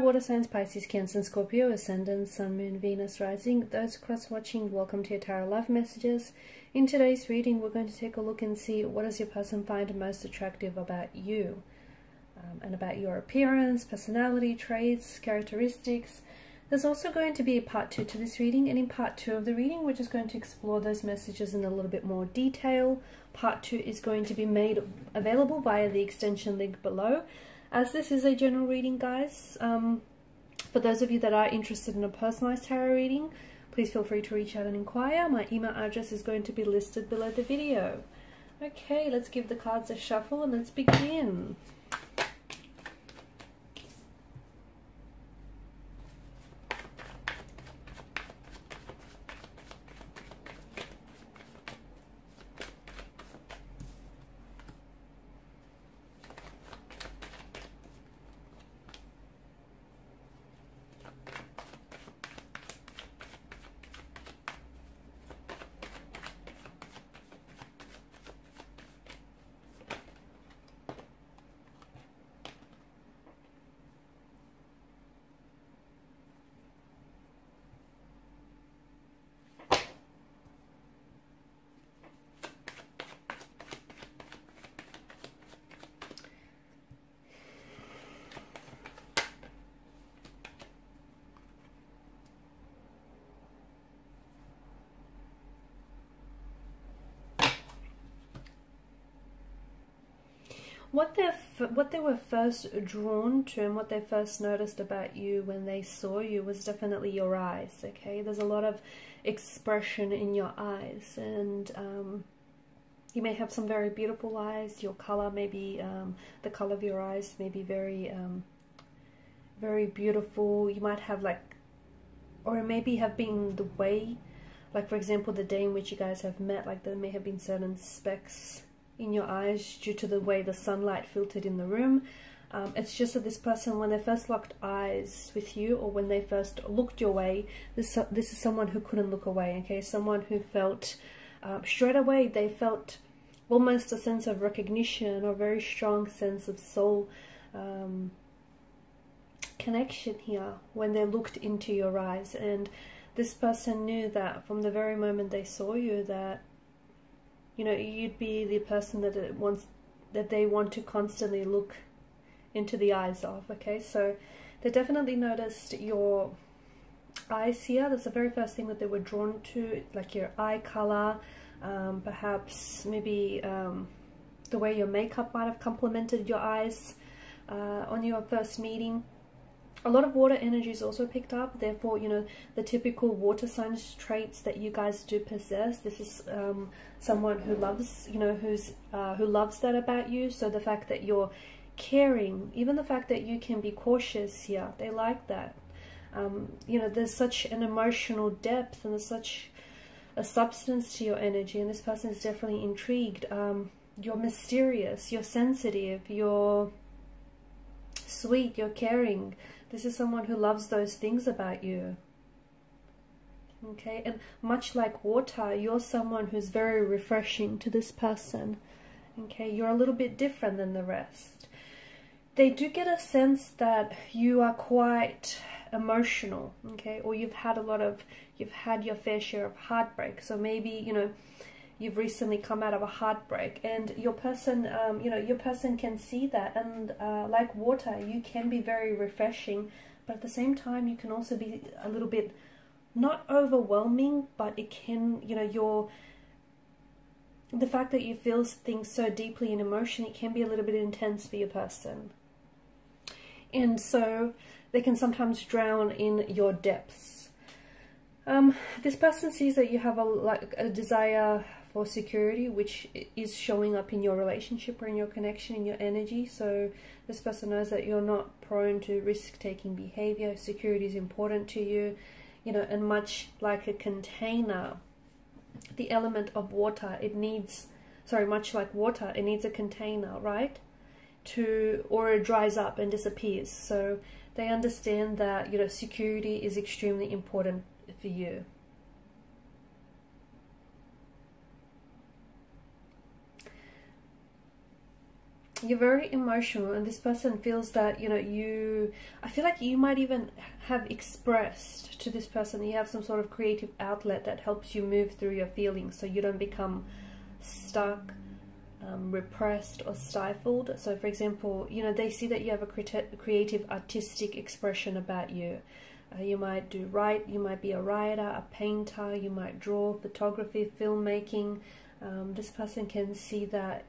water signs Pisces, Cancer, Scorpio, Ascendant, Sun, Moon, Venus, Rising. Those cross watching, welcome to your Tarot Love Messages. In today's reading, we're going to take a look and see what does your person find most attractive about you um, and about your appearance, personality, traits, characteristics. There's also going to be a part two to this reading, and in part two of the reading, we're just going to explore those messages in a little bit more detail. Part two is going to be made available via the extension link below. As this is a general reading, guys, um, for those of you that are interested in a personalized tarot reading, please feel free to reach out and inquire. My email address is going to be listed below the video. Okay, let's give the cards a shuffle and let's begin. What they what they were first drawn to and what they first noticed about you when they saw you was definitely your eyes okay? There's a lot of expression in your eyes and um, you may have some very beautiful eyes your color maybe um, the color of your eyes may be very um, very beautiful. You might have like or maybe have been the way like for example the day in which you guys have met like there may have been certain specks in your eyes due to the way the sunlight filtered in the room. Um, it's just that this person, when they first locked eyes with you or when they first looked your way, this, this is someone who couldn't look away, okay? Someone who felt, uh, straight away, they felt almost a sense of recognition or very strong sense of soul um, connection here when they looked into your eyes. And this person knew that from the very moment they saw you that you know you'd be the person that it wants that they want to constantly look into the eyes of okay? So they definitely noticed your eyes here. That's the very first thing that they were drawn to like your eye color um, perhaps maybe um, the way your makeup might have complemented your eyes uh, on your first meeting a lot of water energy is also picked up therefore you know the typical water signs traits that you guys do possess. This is um, someone who loves you know who's uh, who loves that about you. So the fact that you're caring even the fact that you can be cautious here they like that. Um, you know there's such an emotional depth and there's such a substance to your energy and this person is definitely intrigued. Um, you're mysterious you're sensitive you're sweet you're caring this is someone who loves those things about you. Okay, and much like water, you're someone who's very refreshing to this person. Okay, you're a little bit different than the rest. They do get a sense that you are quite emotional, okay, or you've had a lot of, you've had your fair share of heartbreak. So maybe, you know, you've recently come out of a heartbreak and your person um, you know your person can see that and uh, like water you can be very refreshing but at the same time you can also be a little bit not overwhelming but it can you know your the fact that you feel things so deeply in emotion it can be a little bit intense for your person. And so they can sometimes drown in your depths um, this person sees that you have a like a desire for security which is showing up in your relationship or in your connection in your energy. So this person knows that you're not prone to risk-taking behavior. Security is important to you you know and much like a container the element of water it needs sorry much like water it needs a container right to or it dries up and disappears. So they understand that you know security is extremely important for you. You're very emotional and this person feels that you know you i feel like you might even have expressed to this person you have some sort of creative outlet that helps you move through your feelings so you don't become stuck um, repressed or stifled. So for example you know they see that you have a creative artistic expression about you uh, you might do write you might be a writer a painter you might draw photography filmmaking um, this person can see that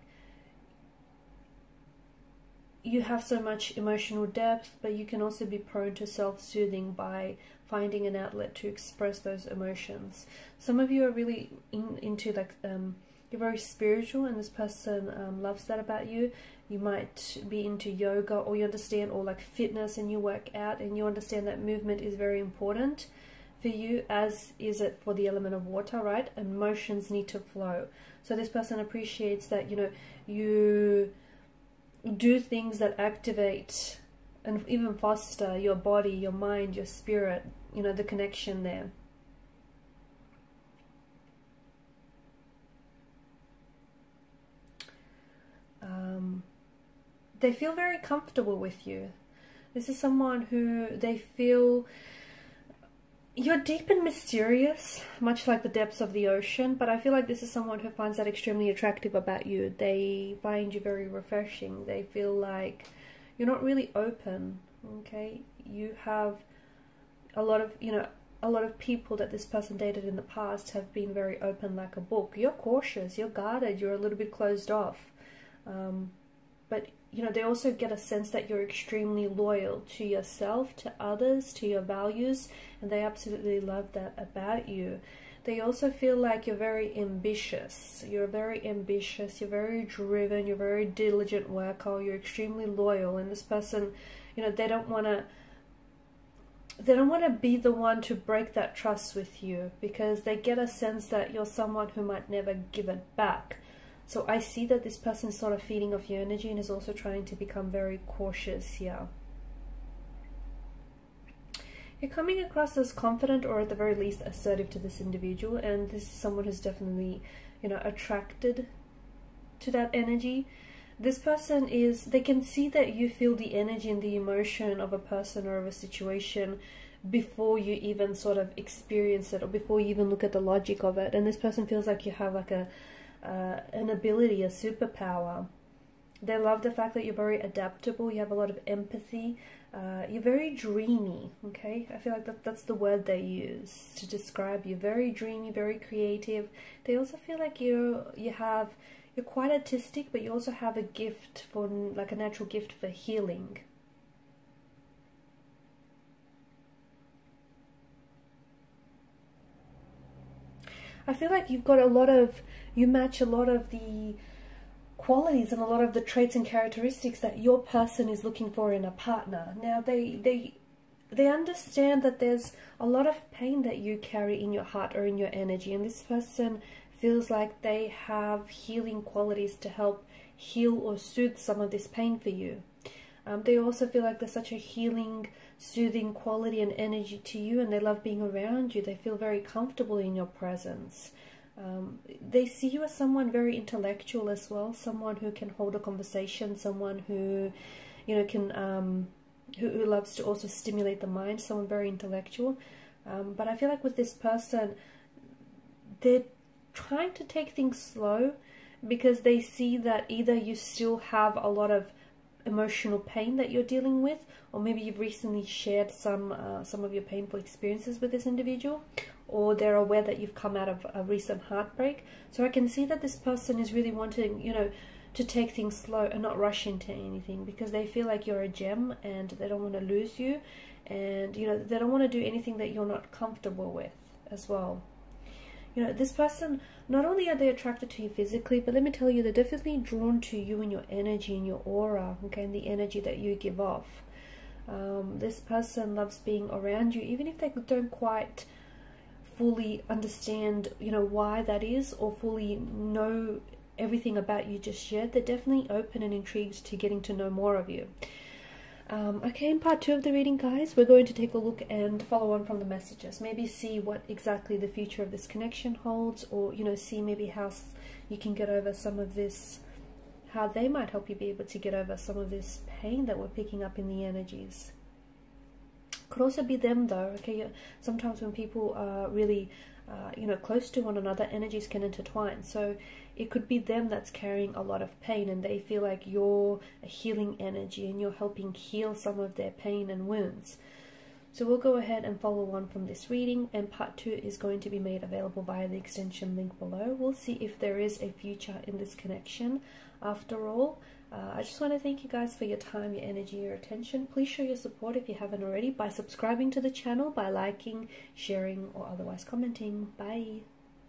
you have so much emotional depth, but you can also be prone to self-soothing by finding an outlet to express those emotions. Some of you are really in, into like um, you're very spiritual, and this person um, loves that about you. You might be into yoga, or you understand, or like fitness, and you work out, and you understand that movement is very important for you, as is it for the element of water, right? Emotions need to flow. So this person appreciates that you know you do things that activate and even foster your body, your mind, your spirit, you know, the connection there. Um, they feel very comfortable with you. This is someone who they feel you're deep and mysterious, much like the depths of the ocean, but I feel like this is someone who finds that extremely attractive about you. They find you very refreshing. They feel like you're not really open, okay? You have a lot of, you know, a lot of people that this person dated in the past have been very open like a book. You're cautious, you're guarded, you're a little bit closed off. Um, but you know, they also get a sense that you're extremely loyal to yourself, to others, to your values, and they absolutely love that about you. They also feel like you're very ambitious. You're very ambitious, you're very driven, you're very diligent worker, you're extremely loyal, and this person, you know, they don't want to they don't want to be the one to break that trust with you because they get a sense that you're someone who might never give it back. So I see that this person is sort of feeding off your energy and is also trying to become very cautious here. You're coming across as confident or at the very least assertive to this individual and this is someone who's definitely, you know, attracted to that energy. This person is, they can see that you feel the energy and the emotion of a person or of a situation before you even sort of experience it or before you even look at the logic of it. And this person feels like you have like a, uh, an ability, a superpower. They love the fact that you're very adaptable, you have a lot of empathy, uh, you're very dreamy, okay? I feel like that, that's the word they use to describe you. Very dreamy, very creative. They also feel like you you have, you're quite artistic, but you also have a gift for, like a natural gift for healing. I feel like you've got a lot of you match a lot of the qualities and a lot of the traits and characteristics that your person is looking for in a partner. Now they they they understand that there's a lot of pain that you carry in your heart or in your energy and this person feels like they have healing qualities to help heal or soothe some of this pain for you. Um, they also feel like there's such a healing, soothing quality and energy to you and they love being around you. They feel very comfortable in your presence. Um, they see you as someone very intellectual as well, someone who can hold a conversation, someone who, you know, can um, who, who loves to also stimulate the mind, someone very intellectual. Um, but I feel like with this person, they're trying to take things slow because they see that either you still have a lot of emotional pain that you're dealing with, or maybe you've recently shared some uh, some of your painful experiences with this individual, or they're aware that you've come out of a recent heartbreak. So I can see that this person is really wanting, you know, to take things slow and not rush into anything because they feel like you're a gem and they don't want to lose you and you know they don't want to do anything that you're not comfortable with as well you know this person not only are they attracted to you physically but let me tell you they're definitely drawn to you and your energy and your aura okay and the energy that you give off um, this person loves being around you even if they don't quite fully understand, you know, why that is or fully know everything about you just yet, they're definitely open and intrigued to getting to know more of you. Um, okay, in part two of the reading, guys, we're going to take a look and follow on from the messages. Maybe see what exactly the future of this connection holds, or you know, see maybe how you can get over some of this, how they might help you be able to get over some of this pain that we're picking up in the energies. Could also be them though, okay? Sometimes when people are really, uh, you know, close to one another, energies can intertwine. So it could be them that's carrying a lot of pain and they feel like you're a healing energy and you're helping heal some of their pain and wounds. So we'll go ahead and follow on from this reading and part two is going to be made available via the extension link below. We'll see if there is a future in this connection after all. Uh, I just want to thank you guys for your time, your energy, your attention. Please show your support if you haven't already by subscribing to the channel, by liking, sharing, or otherwise commenting. Bye.